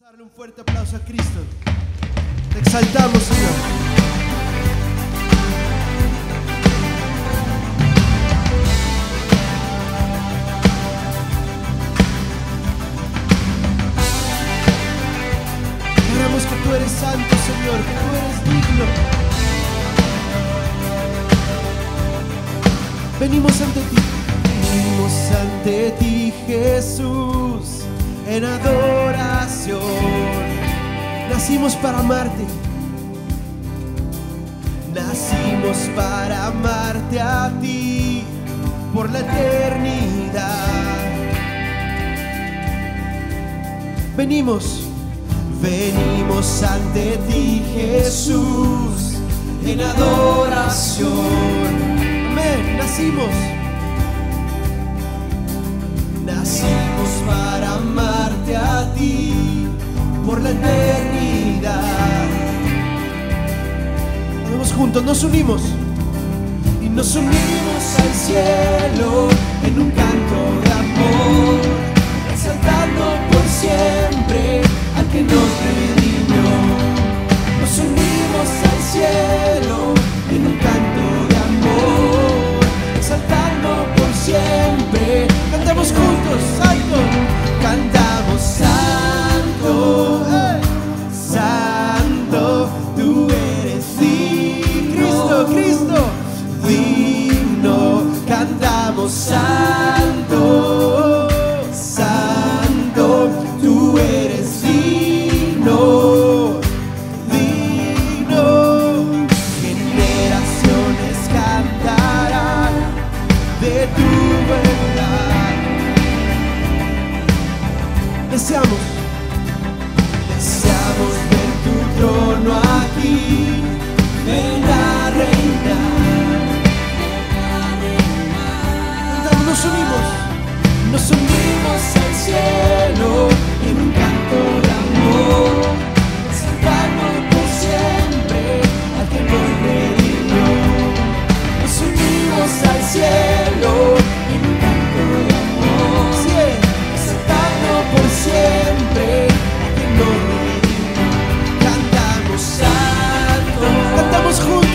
darle un fuerte aplauso a Cristo. Te exaltamos, Señor. Queremos que tú eres santo, Señor, que tú eres digno. Venimos ante ti. Venimos ante ti, Jesús, en adoración. Nacimos para amarte. Nacimos para amarte a ti por la eternidad. Venimos, venimos ante ti, Jesús, en adoración. Amén, nacimos. Nacimos para amarte a ti por la eternidad. Vamos juntos, nos unimos y nos unimos al cielo en un canto de amor, exaltando por siempre al que nos redimió. Nos unimos al cielo en un canto Cantamos juntos, santo, cantamos santo, santo, tú eres digno, Cristo, Cristo, digno, cantamos santo, Deseamos, deseamos ver tu trono aquí, ven a reinar. Cantamos, Nos unimos, nos unimos al cielo cantamos juntos,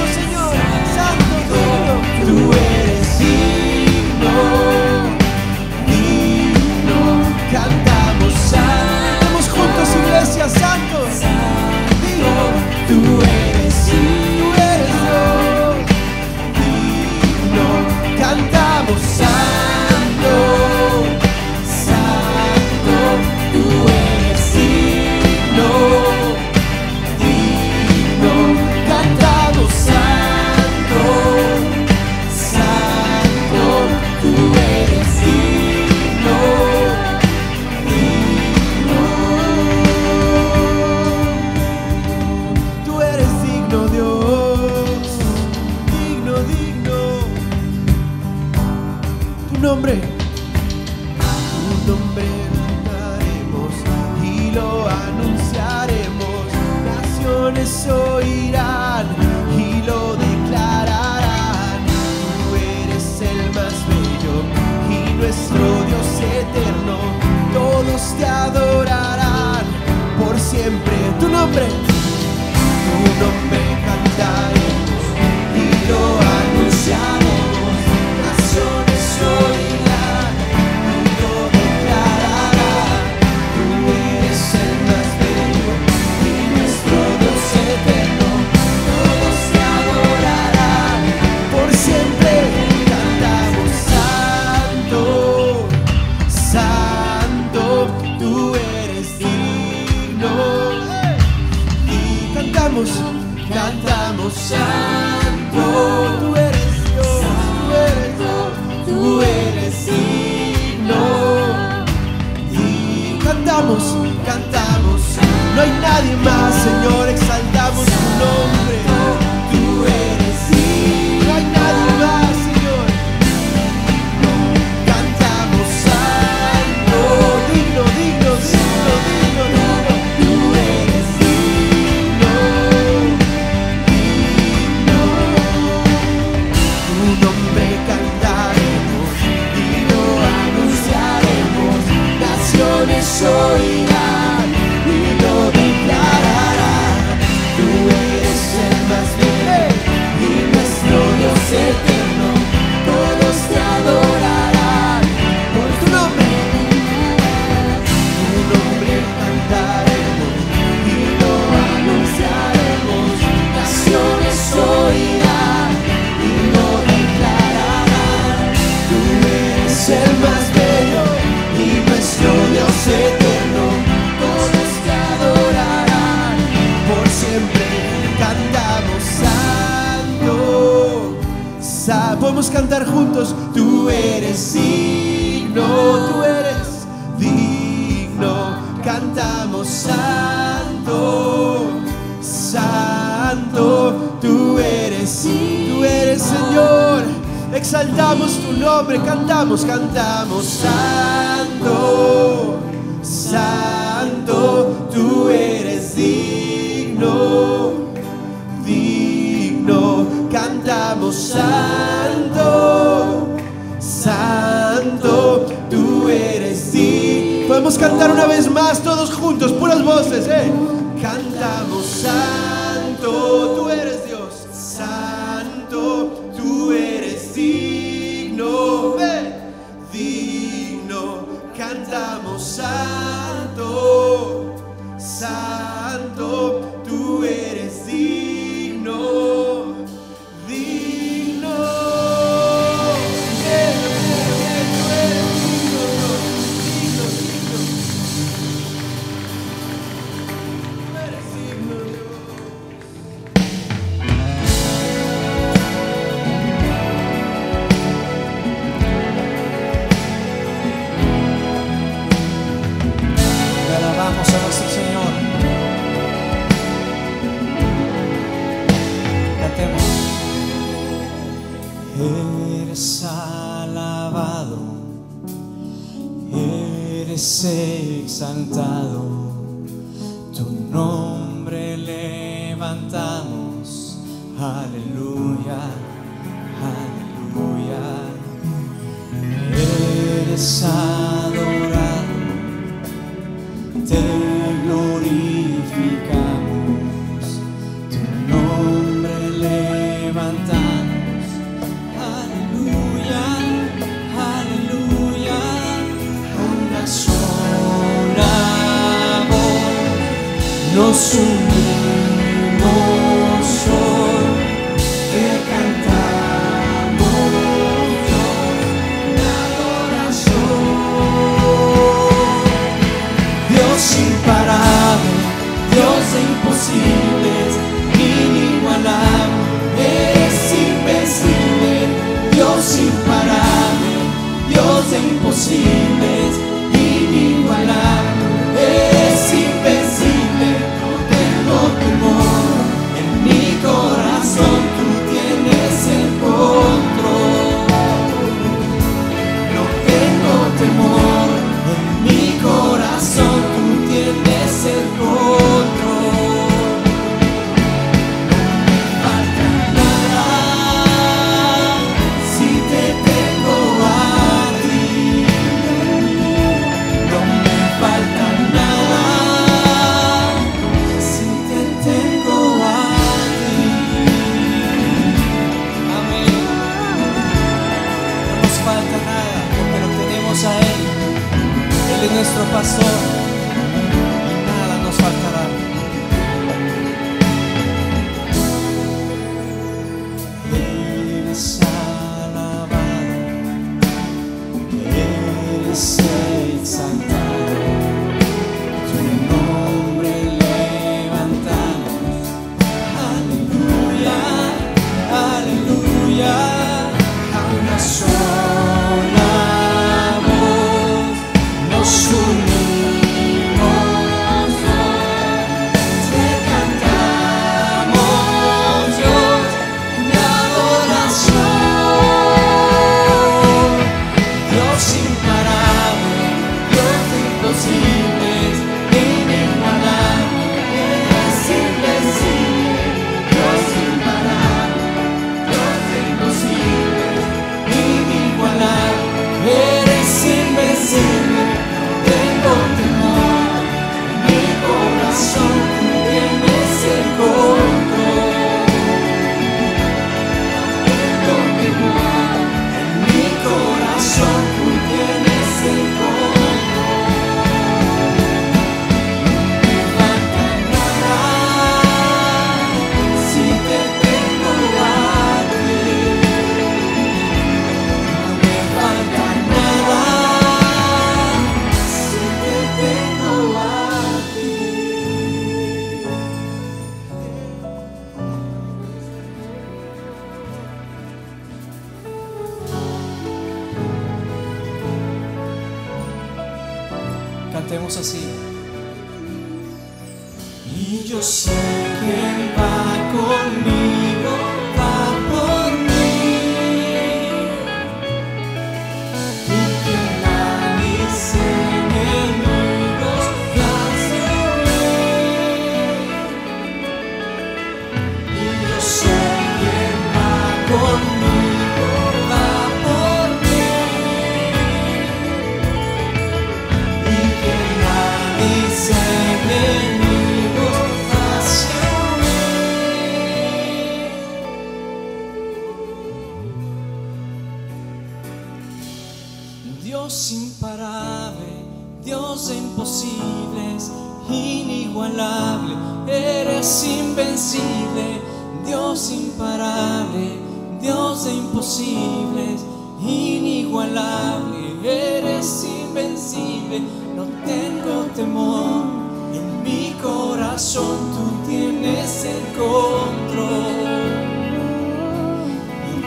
cantamos santo, santo, tú eres digno, digno, cantamos santo, santo, tú eres digno. Podemos cantar una vez más todos juntos, puras voces, ¿eh? Cantamos santo, tú eres exaltado. nuestro pastor.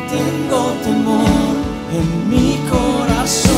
tengo temor en mi corazón.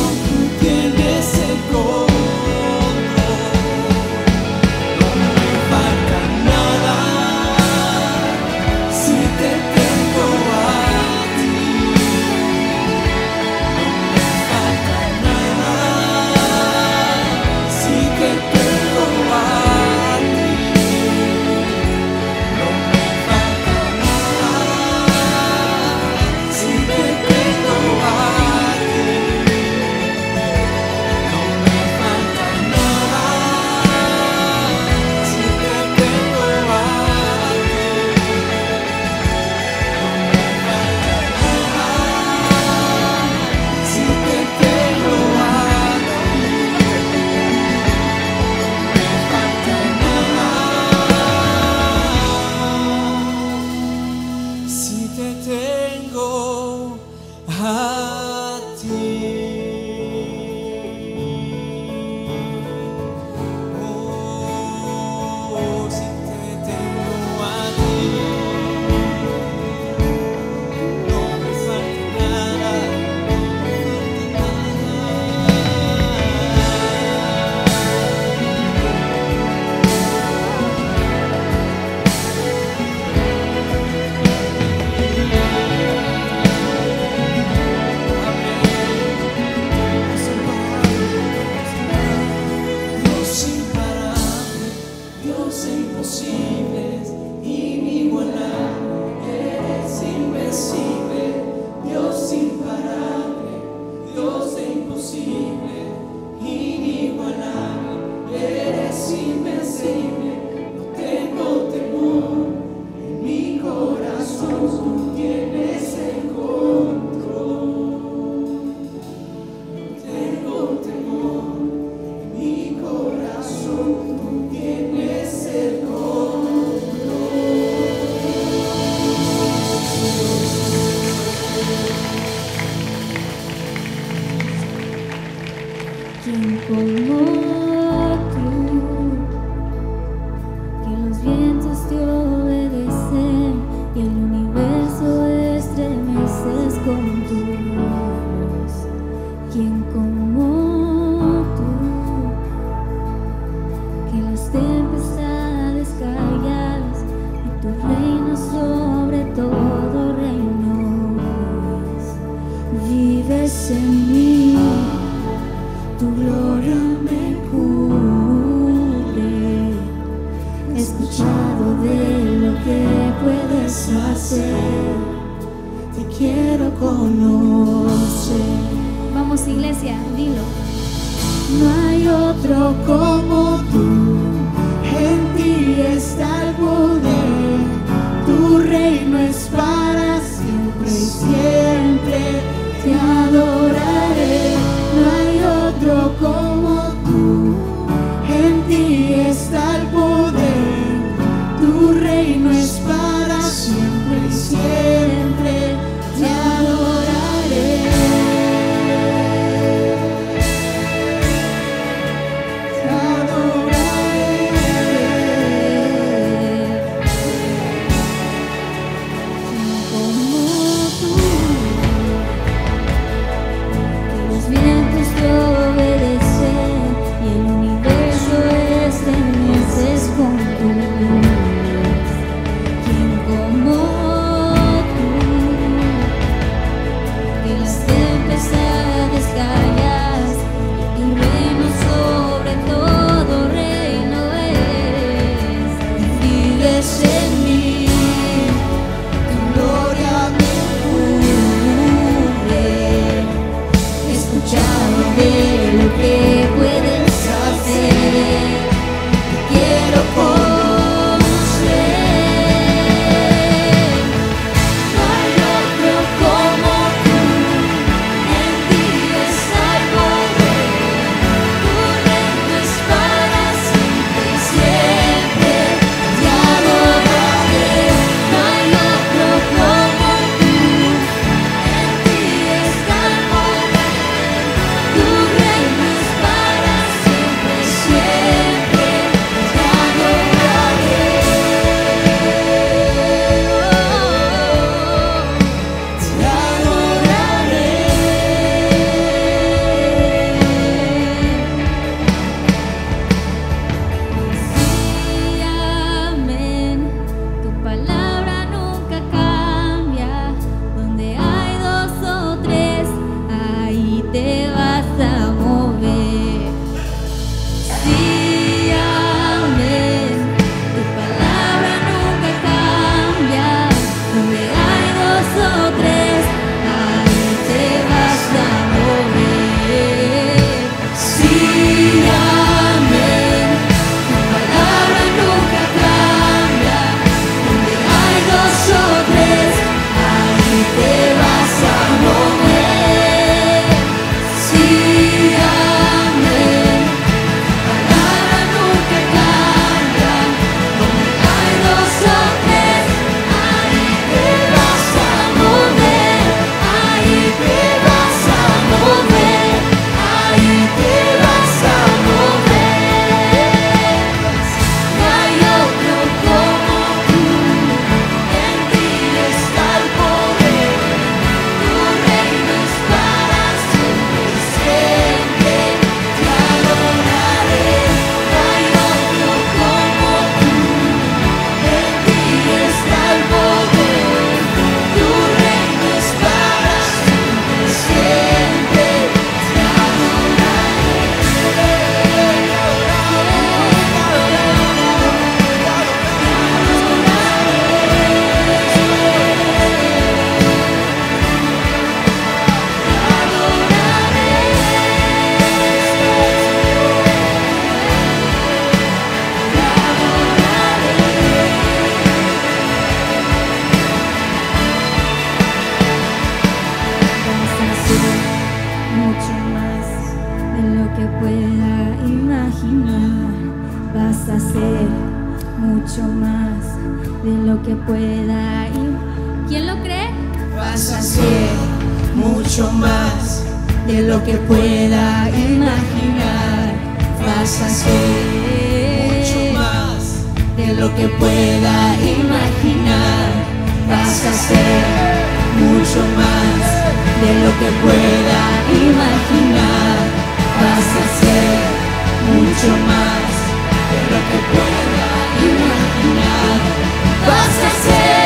te tengo. Ah. te quiero conocer. Vamos iglesia, dilo. No hay otro como tú, en ti está el poder, tu reino es para siempre y siempre. pueda ir. ¿Quién lo cree? Vas a ser mucho más de lo que pueda imaginar. Vas a ser mucho más de lo que pueda imaginar. Vas a ser mucho más de lo que pueda imaginar. Vas a ser mucho más de lo que pueda imaginar. Esta será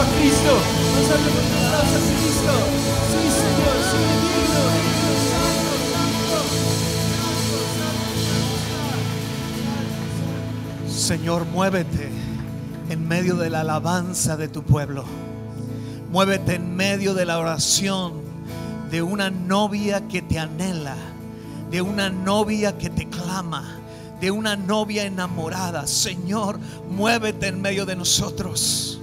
a Cristo. Vamos a Cristo. Sí, Señor, digno. Señor, muévete en medio de la alabanza de tu pueblo. Muévete en medio de la oración de una novia que te anhela, de una novia que te clama, de una novia enamorada. Señor, muévete en medio de nosotros.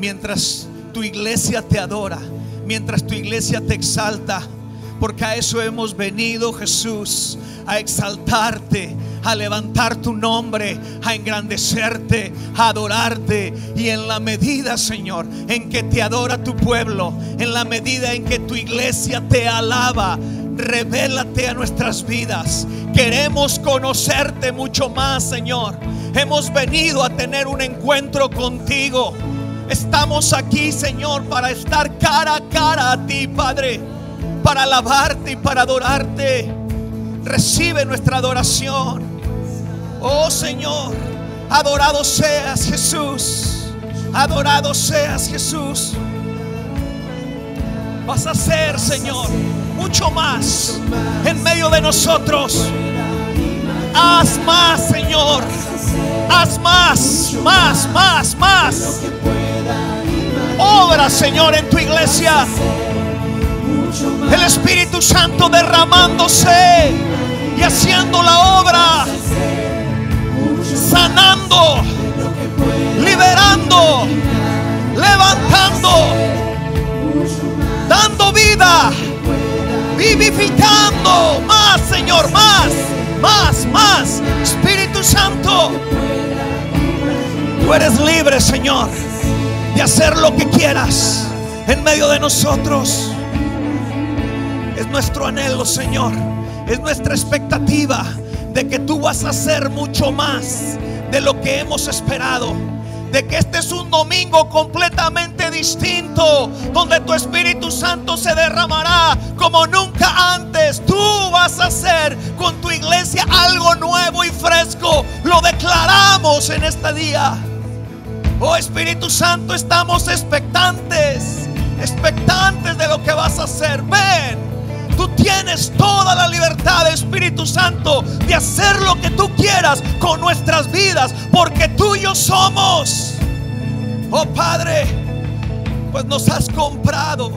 Mientras tu iglesia te adora, mientras tu iglesia te exalta, porque a eso hemos venido, Jesús, a exaltarte, a levantar tu nombre, a engrandecerte, a adorarte. Y en la medida, Señor, en que te adora tu pueblo, en la medida en que tu iglesia te alaba, revélate a nuestras vidas. Queremos conocerte mucho más, Señor. Hemos venido a tener un encuentro contigo. Estamos aquí, Señor, para estar cara a cara a ti, Padre, para alabarte y para adorarte. Recibe nuestra adoración. Oh Señor, adorado seas Jesús. Adorado seas Jesús. Vas a ser, Señor, mucho más en medio de nosotros. Haz más, Señor. Haz más, más, más, más. Obra, Señor, en tu iglesia. El Espíritu Santo derramándose y haciendo la obra, sanando, liberando, levantando, dando vida, vivificando. Más, Señor, más, más, más. Espíritu Santo, tú eres libre, Señor, hacer lo que quieras en medio de nosotros. Es nuestro anhelo, Señor. Es nuestra expectativa de que tú vas a hacer mucho más de lo que hemos esperado. De que este es un domingo completamente distinto, donde tu Espíritu Santo se derramará como nunca antes. Tú vas a hacer con tu iglesia algo nuevo y fresco. Lo declaramos en este día. Oh Espíritu Santo, estamos expectantes, expectantes de lo que vas a hacer. Ven. Tú tienes toda la libertad, Espíritu Santo, de hacer lo que tú quieras con nuestras vidas, porque tuyos somos. Oh Padre, pues nos has comprado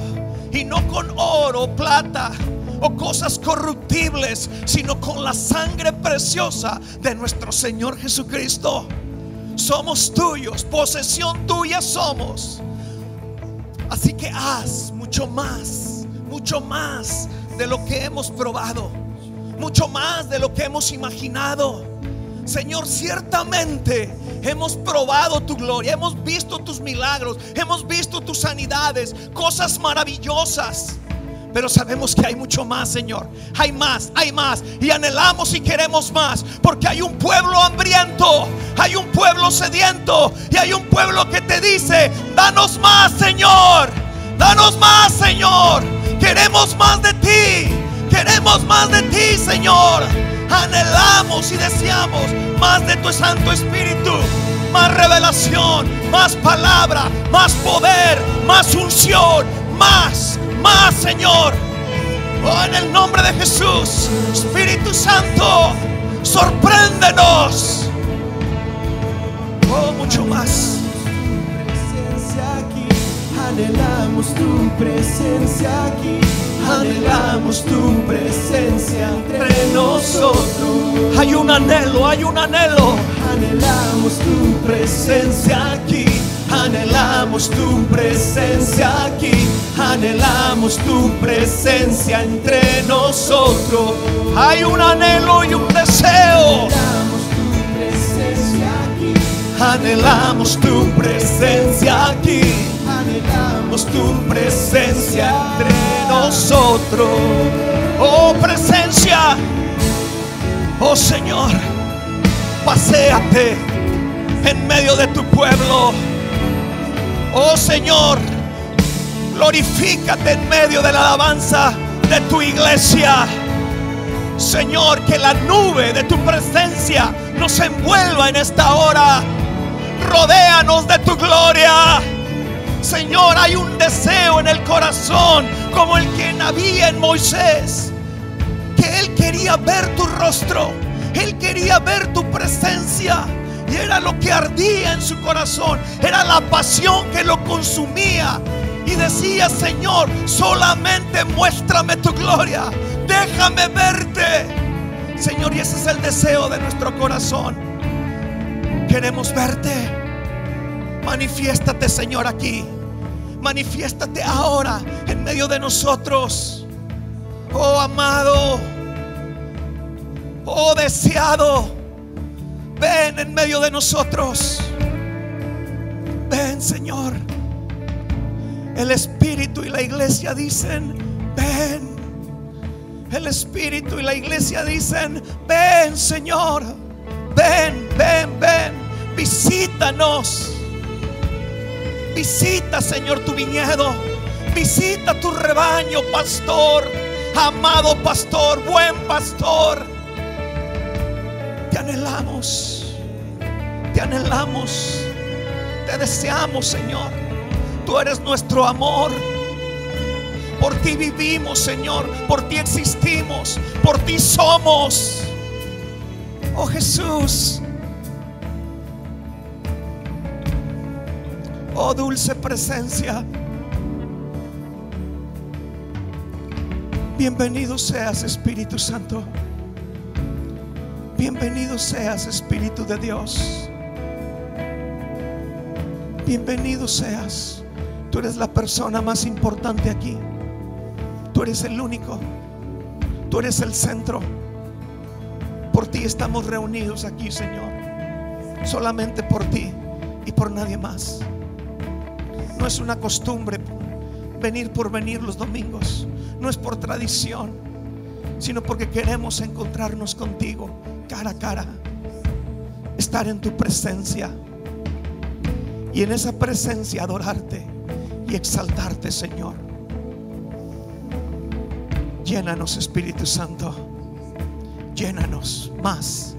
y no con oro, plata o cosas corruptibles, sino con la sangre preciosa de nuestro Señor Jesucristo. Somos tuyos, posesión tuya somos. Así que haz mucho más, mucho más de lo que hemos probado, mucho más de lo que hemos imaginado. Señor, ciertamente hemos probado tu gloria, hemos visto tus milagros, hemos visto tus sanidades, cosas maravillosas. Pero sabemos que hay mucho más, Señor. Hay más, hay más. Y anhelamos y queremos más. Porque hay un pueblo hambriento. Hay un pueblo sediento. Y hay un pueblo que te dice, danos más, Señor. Danos más, Señor. Queremos más de ti. Queremos más de ti, Señor. Anhelamos y deseamos más de tu Santo Espíritu. Más revelación, más palabra, más poder, más unción, más, más, Señor. Oh, en el nombre de Jesús, Espíritu Santo, sorpréndenos. Oh, mucho más. presencia aquí, anhelamos tu presencia aquí, anhelamos tu presencia entre nosotros, Hay un anhelo, hay un anhelo. anhelamos tu presencia aquí, anhelamos tu presencia aquí, anhelamos tu presencia entre nosotros, Hay un anhelo y un deseo. anhelamos tu presencia aquí. Anhelamos tu presencia aquí. Anhelamos Tu presencia entre nosotros. Oh presencia. Oh Señor. Paséate en medio de tu pueblo. Oh Señor. Glorifícate en medio de la alabanza de tu iglesia. Señor, que la nube de tu presencia nos envuelva en esta hora. Rodéanos de tu gloria. Señor, hay un deseo en el corazón como el que había en Moisés. Que él quería ver tu rostro. Él quería ver tu presencia. Era lo que ardía en su corazón. Era la pasión que lo consumía. Y decía, Señor, solamente muéstrame tu gloria. Déjame verte. Señor, y ese es el deseo de nuestro corazón. Queremos verte. Manifiéstate, Señor, aquí. Manifiéstate ahora en medio de nosotros. Oh, amado. Oh, deseado. Ven en medio de nosotros. Ven, Señor. El Espíritu y la iglesia dicen, ven. El Espíritu y la iglesia dicen, ven, Señor. Ven, ven, ven. Visítanos. Visita, Señor, tu viñedo. Visita tu rebaño, pastor. Amado pastor, buen pastor. Te anhelamos. Te anhelamos. Te deseamos, Señor. Tú eres nuestro amor. Por ti vivimos, Señor. Por ti existimos. Por ti somos. Oh Jesús. Oh dulce presencia. Bienvenido seas Espíritu Santo. Bienvenido seas Espíritu de Dios. Bienvenido seas. Tú eres la persona más importante aquí. Tú eres el único. Tú eres el centro. Por ti estamos reunidos aquí, Señor. Solamente por ti y por nadie más. No es una costumbre venir por venir los domingos. No es por tradición, sino porque queremos encontrarnos contigo cara a cara. Estar en tu presencia. Y en esa presencia adorarte y exaltarte, Señor. Llénanos, Espíritu Santo. Llénanos más,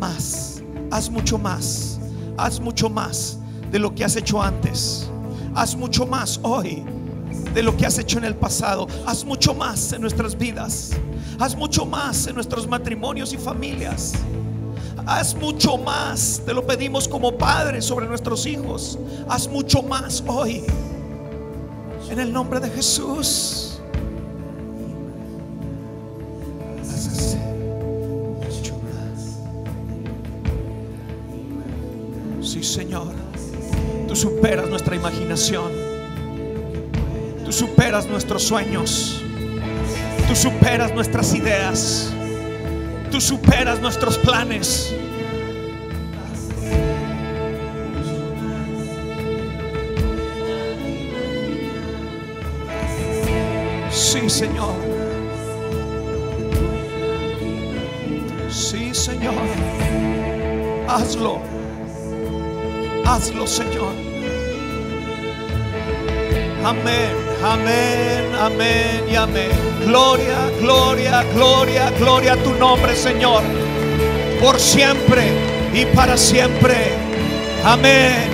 más. Haz mucho más. Haz mucho más de lo que has hecho antes. Haz mucho más hoy de lo que has hecho en el pasado. Haz mucho más en nuestras vidas. Haz mucho más en nuestros matrimonios y familias. Haz mucho más. Te lo pedimos como padres sobre nuestros hijos. Haz mucho más hoy. En el nombre de Jesús. Sí, Señor. Tú superas nuestra imaginación. Tú superas nuestros sueños. Tú superas nuestras ideas. Tú superas nuestros planes. Sí, Señor. Sí, Señor. Hazlo. Hazlo, Señor. Amén. Amén, amén y amén. Gloria, gloria, gloria, gloria a tu nombre, Señor. Por siempre y para siempre. Amén.